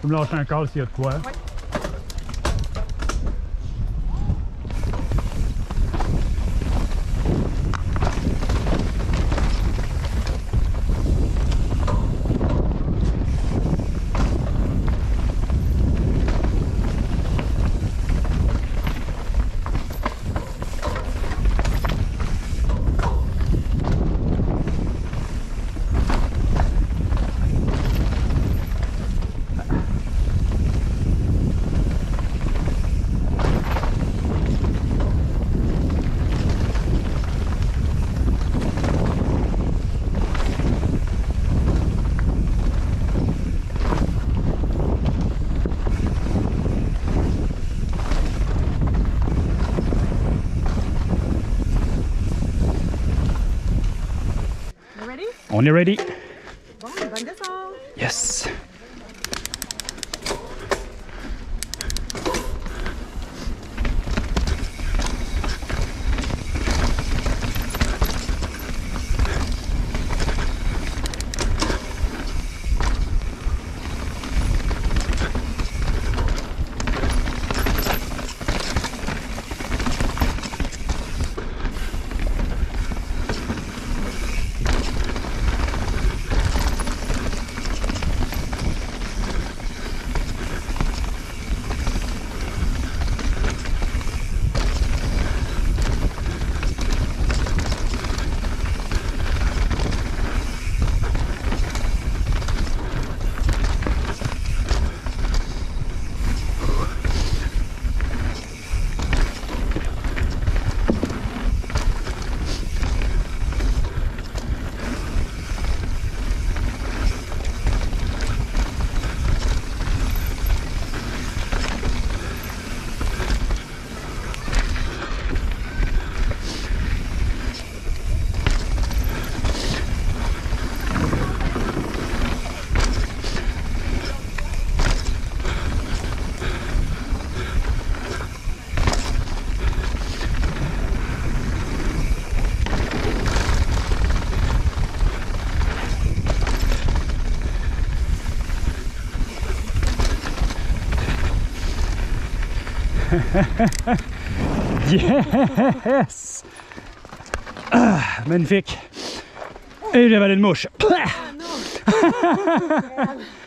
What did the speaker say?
Peux me lâcher un call s'il y a de quoi. on you ready? Yes. Yes! Ah, magnifique. Et j'ai avalé une mouche. Ah non!